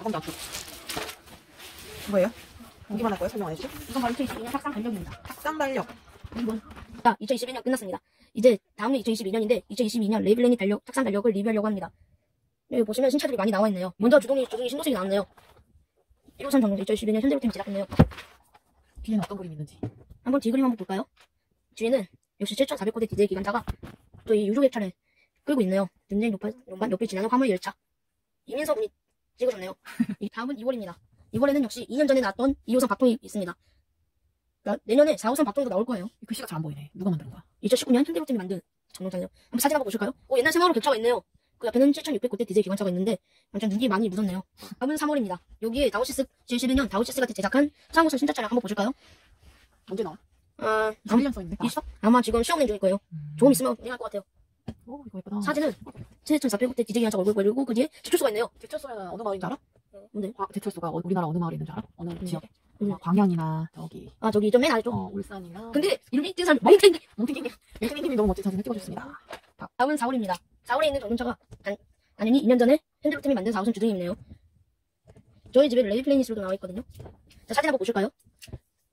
가방도 앞으로. 뭐예요? 보기만 할 거예요? 설명 안 해주죠? 이건 바로 2022년 탁상 달력입니다. 탁상 달력. 이건 자, 2021년 끝났습니다. 이제 다음은 2022년인데 2022년 레이블랭이 달력 탁상 달력을 리뷰하려고 합니다. 여기 보시면 신차들이 많이 나와 있네요. 먼저 주동이 주동이 신도색이 나왔네요. 1호선 전용 2022년 현대로템 제작했네요. 뒤에는 어떤 그림이 있는지. 한번 뒤 그림 한번 볼까요? 뒤에는 역시 7,400호대 디젤 기관차가 또 이 유조객차를 끌고 있네요. 전쟁 높아, 옆을 지나는 화물 열차. 이민서 분이 이 다음은 2월입니다. 2월에는 역시 2년 전에 나왔던 2호선 박통이 있습니다. 그러니까 내년에 4호선 박통도 나올 거예요. 이 글씨가 잘 안 보이네. 누가 만든 거야? 2019년 현대로템이 만든 전동차네요. 한번 사진 한번 보실까요? 오, 옛날 생활로 객차가 있네요. 그 옆에는 7,600호대 디젤 기관차가 있는데 완전 눈이 많이 묻었네요. 다음은 3월입니다. 여기에 다우시스 2012년 다우시스가 제작한 3호선 신차 차량 한번 보실까요? 언제 나와? 아, 21년 써있는데. 아, 있어? 아마 지금 시험 내 중일 거예요. 음. 조금 있으면 운행할 것 같아요. 오, 이거 예쁘다. 사진은 7,400호대 디젤 기관차가 얼굴 보이고 그 뒤에 제출소가 있네요. 제철소는 어느 마을인지 알아? 근데 과- 제철소가 어- 우리나라 어느 마을에 있는지 알아? 어느 음. 지역에? 음. 어, 광양이나 저기 아 저기 좀맨 아래쪽. 어, 울산이나 근데 이름이 띄는 사람 멍탱이. 몽탱이님 몽탱이님이 너무 멋진 사진을 찍어주셨습니다. 다음은 4월입니다. 4월에 있는 전동차가 단, 당연히 2년 전에 현대로템이 만든 4호선 주둥이네요. 저희 집에 레디 플레이니스로도 나와 있거든요. 자, 사진 한번 보실까요?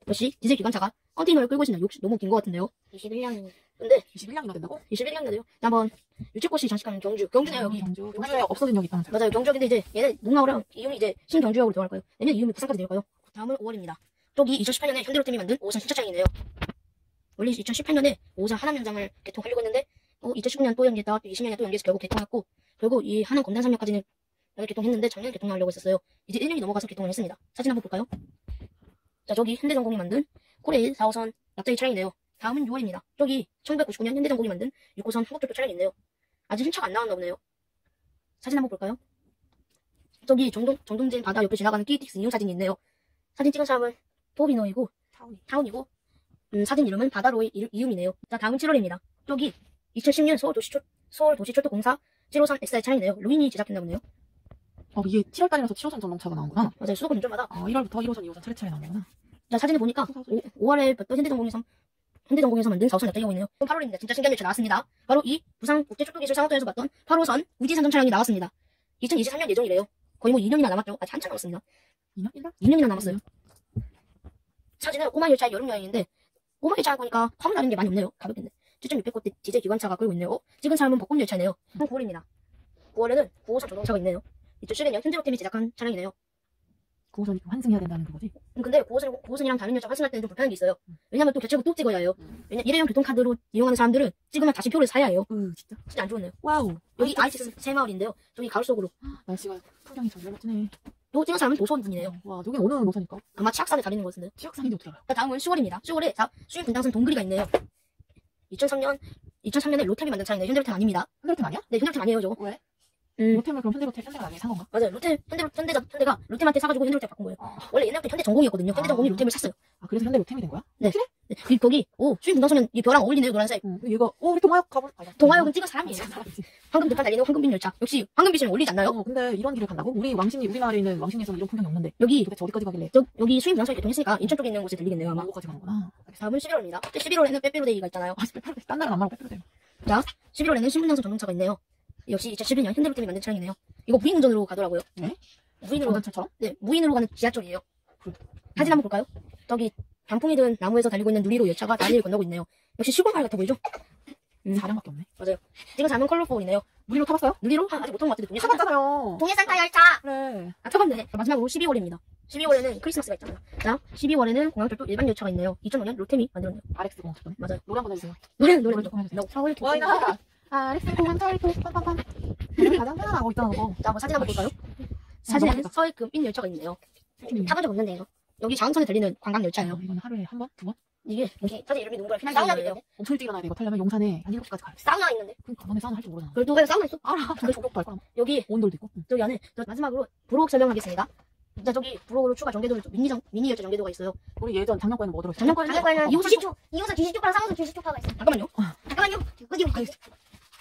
역시 디젤 기관차가 컨테이너를 끌고 있습니다. 욕 너무 긴 것 같은데요. 21년. 근데 21년이나 된다고? 21년이네요. 한번 유채꽃이 장식하는 경주. 경주네요 여기. 경주. 경주에 없어진 역이 있다면서요? 맞아요. 경주역인데 이제 얘네 농마호랑 이음이 이제 신경주역으로 들어갈 거예요. 내년 이음이 부산까지 내려가요. 다음은 5월입니다. 저기 2018년에 현대로템이 만든 5호선 신차차량이네요. 원래 2018년에 5호선 하남 현장을 개통하려고 했는데 어, 2019년 또 연기했다가 또 20년에 또 연기해서 결국 개통했고 결국 이 하남 검단산역까지는 개통했는데 작년 개통하려고 했었어요. 이제 1년이 넘어가서 개통을 했습니다. 사진 한번 볼까요? 자 저기 현대전공이 만든 코레일 4호선 납자리 차량이네요. 다음은 6월입니다. 저기 1999년 현대전공이 만든 6호선 한국철도 차량이 있네요. 아직 신차가 안 나왔나 보네요. 사진 한번 볼까요? 저기 정동, 정동진 바다 옆에 지나가는 KTX 인용 사진이 있네요. 사진 찍은 사람은 토비노이고 타운이. 타운이고 음, 사진 이름은 바다로의 이- 이음이네요. 자 다음은 7월입니다. 저기 2010년 서울 도시철 서울 도시철도공사 7호선 XR 차량이네요. 루인이 제작했나 보네요. 어, 이게 7월달이라서 7호선 전동차가 나온구나. 맞아요. 수도권 운전마다 어, 1월부터 1호선, 2호선 차례차례 나오는구나. 자 사진을 보니까 5, 월에 또 현대전공에서 현대전공에서 만든 4호선 납작이 있네요. 8월입니다. 진짜 신기한 열차 나왔습니다. 바로 이 부산 국제축구기술상업도에서 봤던 8호선 우지산전 차량이 나왔습니다. 2023년 예정이래요. 거의 뭐 2년이나 남았죠. 아직 한참 남았습니다. 2년? 1년? 2년이나 남았어요. 사진은 꼬마 열차의 여름 여행인데 꼬마 열차 보니까 화물 다른 게 많이 없네요. 가볍겠네. 7,600호대 디젤 기관차가 끌고 있네요. 어, 찍은 사람은 벚꽃 열차네요. 9월입니다. 9월에는 9호선 전동차가 있네요. 2012년 현대로템이 제작한 차량이네요. 9호선이 좀 환승해야 된다는 그거지? 음, 근데 9호선, 9호선이랑 다른 열차 환승할 때는 좀 불편한 게 있어요. 왜냐면 또 교체고 또 찍어야 해요. 음. 왜냐 일회용 교통카드로 이용하는 사람들은 찍으면 다시 표를 사야 해요. 으, 진짜. 진짜 안 좋네요. 와우. 여기 아, ITX 새마을인데요. 저기 가을 속으로 날씨가 풍경이 정말 멋지네. 또 찍은 사람은 도서원 분이네요. 와, 여기 어느 노선일까? 아마 치악산에 다니는 것 같은데. 치악산인지 어떻게 알아요? 자, 다음은 10월입니다. 10월에 자, 수인분당선 동글이가 있네요. 2003년 2003년에 로템이 만든 차량이네요. 현대로템 아닙니다. 현대로템 아니야? 네, 현대로템 아니에요, 저거. 왜? 음, 로템을 그럼 현대로템 현대가 나중에 산 건가? 맞아요. 로템, 현대로, 현대자, 현대가 로템한테 사가지고 현대로템 바꾼 거예요. 아, 원래 옛날부터 현대 전공이었거든요. 현대 전공이 아. 로템을 샀어요. 아, 그래서 현대 로템이 된 거야? 네, 그, 거기, 오, 수입 분당선은 이 벼랑 어울리네요, 노란색. 응. 얘가, 어, 우리 동화역 가볼, 아, 동화역은 찍은 사람이에요. 황금 들판 달리는 황금빛 열차. 역시 황금빛은 어울리지 않나요? 어, 근데 이런 길을 간다고? 우리 왕신리, 우리나라에 있는 왕신리에서는 이런 풍경이 없는데. 여기, 도대체 어디까지 가길래? 저, 여기 수입 분당선이 개통했으니까 인천 쪽에 있는 곳에 들리겠네요, 아마. 망고까지 가는구나. 다음은 11월입니다. 11월에는 빼빼로데이가 있잖아요. 아, 진짜 빼빼로, 딴 나라 안 말고 빼빼로 돼. 자, 11월에는 신분당선 전동차가 있네요. 역시 2011년 현대로템이 만든 차량이네요. 이거 무인 운전으로 가더라고요. 네? 무인으로, 전전차처럼? 네, 무인으로 가는 지하철이에요. 그래. 사진 한번 볼까요? 저기 단풍이 든 나무에서 달리고 있는 누리로 열차가 다리를 건너고 있네요. 역시 시골 마을 같아 보이죠? 음. 사량밖에 없네. 지금 잠은 컬러포이네요. 무리로 타봤어요? 누리로? 아, 아직 못탄것 같은데 동해 산타, 타봤잖아요. 동해 산타 열차! 그래. 아, 타봤네. 마지막으로 12월입니다. 12월에는 크리스마스가 있잖아요. 자, 12월에는 공항철도 일반 열차가 있네요. 2005년 로템이 만들었네요. RX 공항 쳤더니. 맞아요. 노래 한번 해주세요. 노래, 노래. 좀 해주세요. 너 서울 도 RX 공항 철도 빰빰빰. 가장 편안하고 있잖아, 너. 자, 한번 사진 한번 볼까요? 사진에는 서해 금빛 열차가 있네요. 타본 적 없는데, 이거. 여기 장항선에 달리는 관광 열차예요. 이건 하루에 한 번? 두 번? 이게, 이게 사진 이름이 농구랑 피난 사우나인데요. 엄청 일찍 일어나야 돼. 이거 타려면 용산에 한 7시까지 가야 돼. 사우나 있는데. 그러니까 너네 사우나 할 줄 모르잖아. 왜 사우나 있어? 알아. 근데 조격도 할 거야. 여기, 온돌도 있고. 응. 저기 안에, 저 마지막으로 브로그 설명하겠습니다. 자, 저기 브로그로 추가 전개도, 미니 정, 미니 열차 전개도가 있어요. 우리 예전 작년 거에는 뭐 들어있어? 작년 거에는 작년에는 2호선 주식 쪽, 2호선 주식 쪽파랑 3호선 주식 쪽파가 있어요. 잠깐만요. 잠깐만요. 어디 어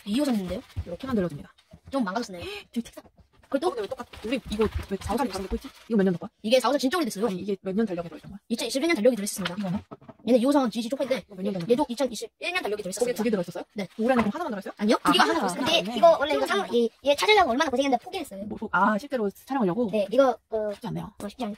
디 2호선인데요? 이렇게 만들어줍니다. 좀 망가졌네요. 저기 책상. 그리고 또, 근데 왜 똑같, 우리 이거 왜 4호선이 다른 거 있지? 이거 몇 년도 거야? 이게 4호선 진짜 오래됐어요. 아니, 이게 몇 년 달력에 들어있던 거야? 2021년 달력이 들어있습니다. 이거는? 얘는 2호선 GC 쪽파인데 몇년 달렸어요? 얘도 2021년 달력이 거기에 들어있었습니다. 두개 들어있었어요? 네. 올해는 그럼 하나만 들어있어요? 아니요? 아, 두 개가 하나 들어있어요? 근데 네. 이거 원래 이거 상, 이, 얘 찾으려고 얼마나 고생했는데 포기했어요. 뭐, 아, 실제로 촬영하려고? 네, 이거, 어, 쉽지 않네요. 어, 쉽지 않아요.